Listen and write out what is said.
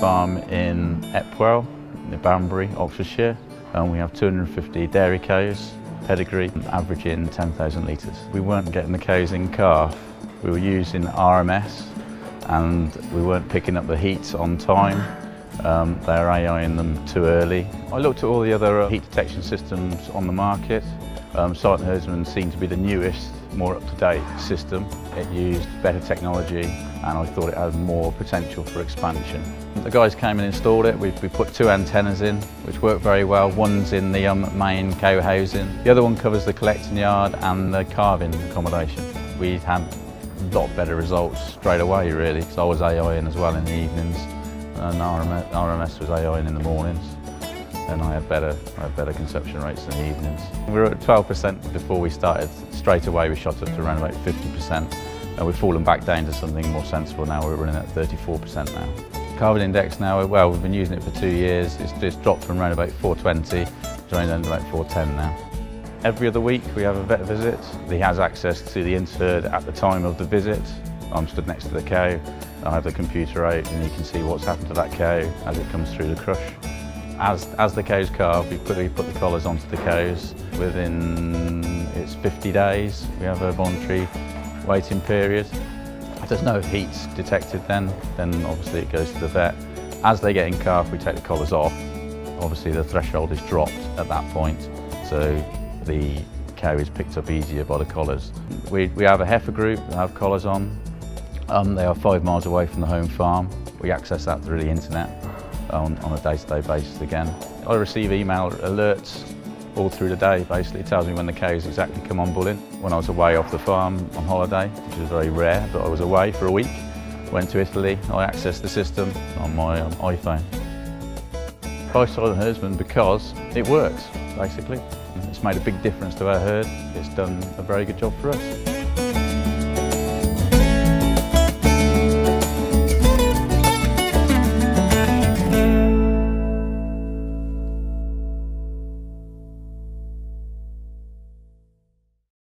farm in Epwell, near Banbury, Oxfordshire, and we have 250 dairy cows, pedigree, averaging 10,000 litres. We weren't getting the cows in calf, we were using RMS and we weren't picking up the heat on time. Um, they were AIing them too early. I looked at all the other uh, heat detection systems on the market. Um, Silent Herdsman seemed to be the newest, more up-to-date system. It used better technology and I thought it had more potential for expansion. The guys came and installed it. We, we put two antennas in, which worked very well. One's in the um, main cow housing. The other one covers the collecting yard and the calving accommodation. We had a lot better results straight away, really, because I was AIing as well in the evenings and RMS, RMS was AIing in the mornings and I have better, I had better conception rates in the evenings. We were at 12% before we started. Straight away we shot up to around about 50% and we've fallen back down to something more sensible now. We're running at 34% now. Calving index now, well, we've been using it for two years. It's just dropped from around about 420 to around about 410 now. Every other week we have a vet visit. He has access to the interherd at the time of the visit. I'm stood next to the cow. I have the computer out and you can see what's happened to that cow as it comes through the crush. As, as the cows calve, we put, we put the collars onto the cows. Within it's 50 days, we have a voluntary waiting period. If there's no heat detected then, then obviously it goes to the vet. As they get in calf, we take the collars off. Obviously the threshold is dropped at that point, so the cow is picked up easier by the collars. We, we have a heifer group that have collars on. Um, they are five miles away from the home farm. We access that through the internet on, on a day-to-day -day basis again. I receive email alerts all through the day basically. It tells me when the cows exactly come on bulling. When I was away off the farm on holiday, which is very rare, but I was away for a week, went to Italy, I accessed the system on my um, iPhone. Buy Silent Herdsman because it works, basically. It's made a big difference to our herd. It's done a very good job for us.